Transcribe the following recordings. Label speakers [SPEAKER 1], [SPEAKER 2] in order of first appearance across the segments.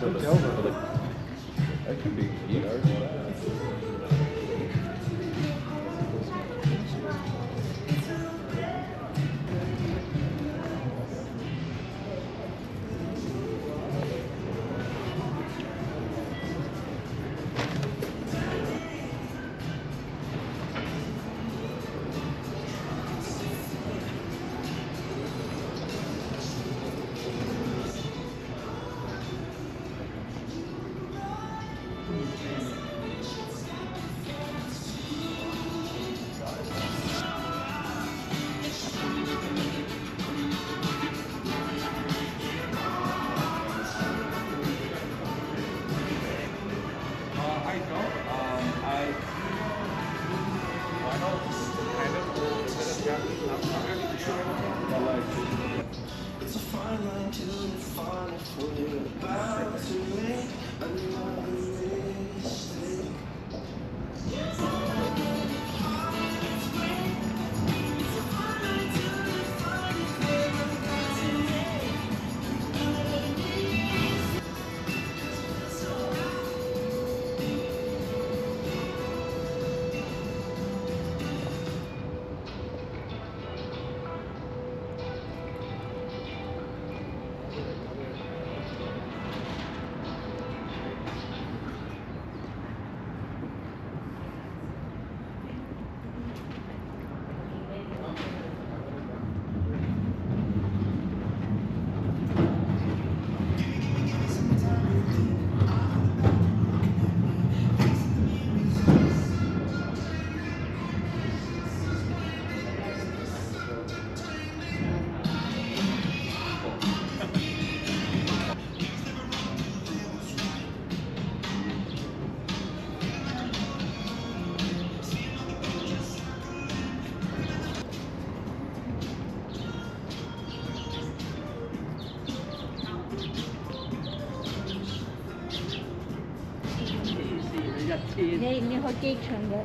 [SPEAKER 1] It's over.
[SPEAKER 2] That could be.
[SPEAKER 3] You.
[SPEAKER 4] 一定去機場嘅。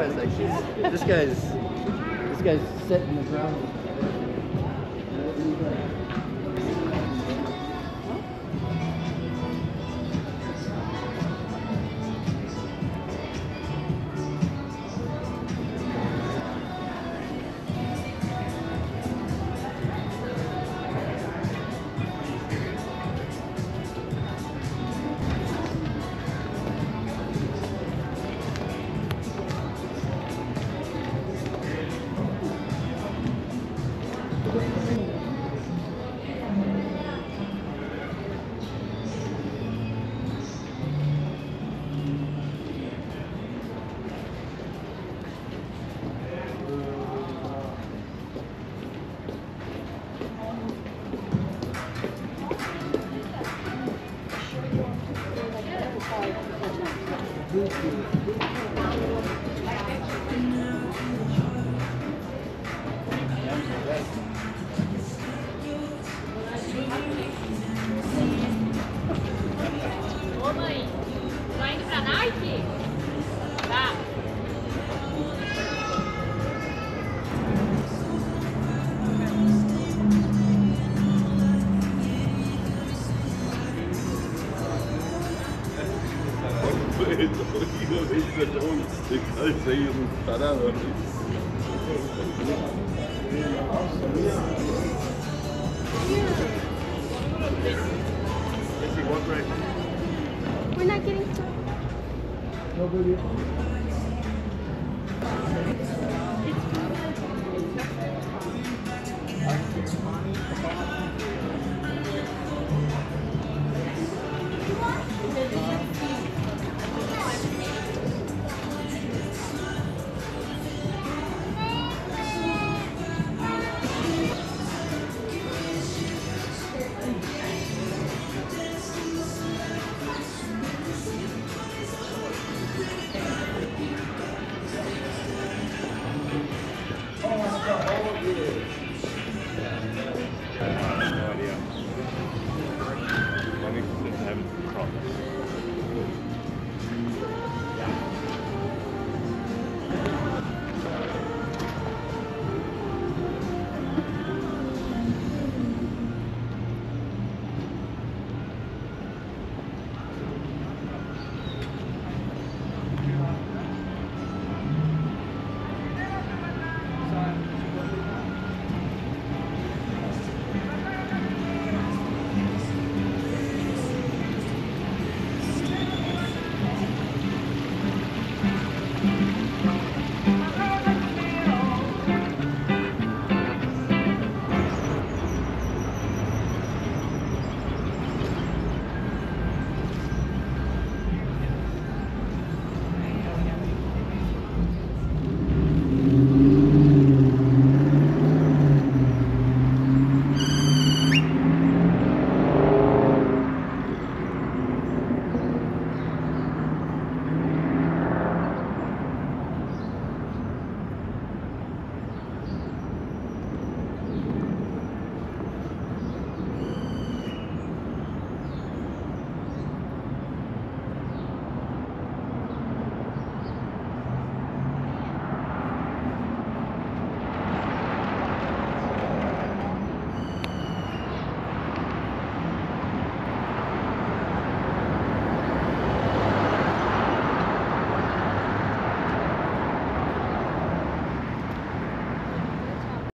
[SPEAKER 2] I
[SPEAKER 1] was like, this guy's this guy's setting the ground.
[SPEAKER 4] We're not getting Nobody.
[SPEAKER 5] It's